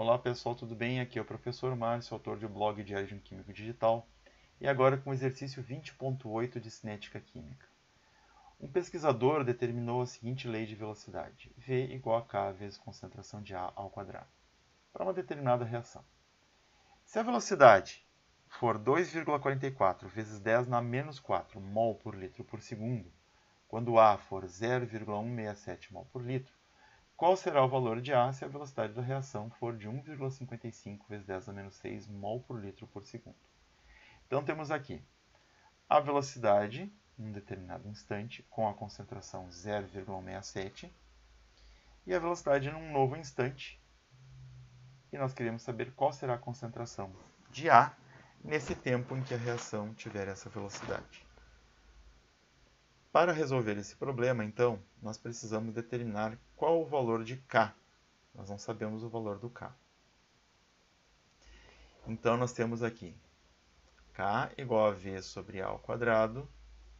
Olá pessoal, tudo bem? Aqui é o professor Márcio, autor do blog Diário de um Químico Digital, e agora com o exercício 20.8 de cinética química. Um pesquisador determinou a seguinte lei de velocidade, V igual a K vezes concentração de A ao quadrado, para uma determinada reação. Se a velocidade for 2,44 vezes 10 na menos 4 mol por litro por segundo, quando A for 0,167 mol por litro, qual será o valor de A se a velocidade da reação for de 1,55 vezes 10 a menos 6 mol por litro por segundo. Então temos aqui a velocidade em um determinado instante com a concentração 0,167 e a velocidade num novo instante. E nós queremos saber qual será a concentração de A nesse tempo em que a reação tiver essa velocidade. Para resolver esse problema, então, nós precisamos determinar qual o valor de K. Nós não sabemos o valor do K. Então, nós temos aqui K igual a V sobre A ao quadrado,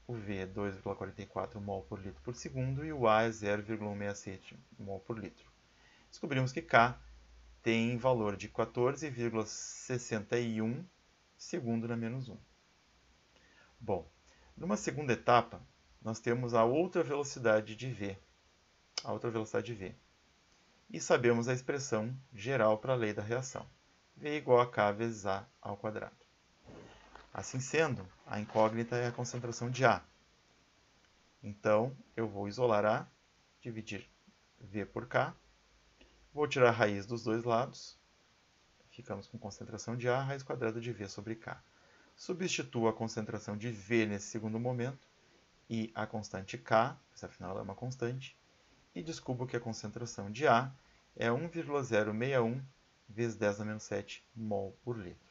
o V é 2,44 mol por litro por segundo e o A é 0,167 mol por litro. Descobrimos que K tem valor de 14,61 segundo na menos 1. Bom, numa segunda etapa, nós temos a outra velocidade de v, a outra velocidade de v. E sabemos a expressão geral para a lei da reação. v igual a k vezes a ao quadrado. Assim sendo, a incógnita é a concentração de A. Então, eu vou isolar A, dividir V por K, vou tirar a raiz dos dois lados, ficamos com concentração de A, raiz quadrada de V sobre K. Substituo a concentração de V nesse segundo momento e a constante K, pois afinal é uma constante, e descubro que a concentração de A é 1,061 vezes 10 a menos 7 mol por litro.